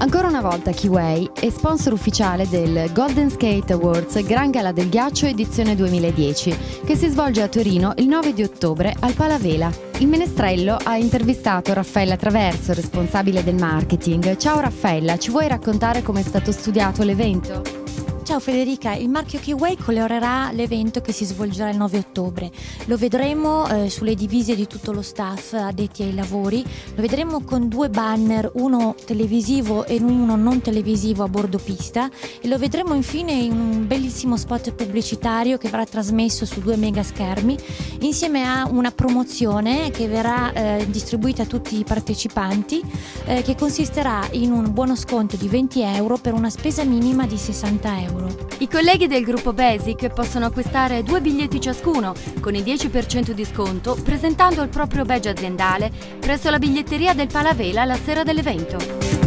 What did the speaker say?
Ancora una volta Kiway è sponsor ufficiale del Golden Skate Awards Gran Gala del Ghiaccio edizione 2010, che si svolge a Torino il 9 di ottobre al Palavela. Il Menestrello ha intervistato Raffaella Traverso, responsabile del marketing. Ciao Raffaella, ci vuoi raccontare come è stato studiato l'evento? Ciao Federica, il marchio Kiway colorerà l'evento che si svolgerà il 9 ottobre. Lo vedremo eh, sulle divise di tutto lo staff addetti ai lavori, lo vedremo con due banner, uno televisivo e uno non televisivo a bordo pista. E lo vedremo infine in un bellissimo spot pubblicitario che verrà trasmesso su due mega schermi insieme a una promozione che verrà eh, distribuita a tutti i partecipanti eh, che consisterà in un buono sconto di 20 euro per una spesa minima di 60 euro euro. I colleghi del gruppo Basic possono acquistare due biglietti ciascuno con il 10% di sconto presentando il proprio badge aziendale presso la biglietteria del Palavela la sera dell'evento.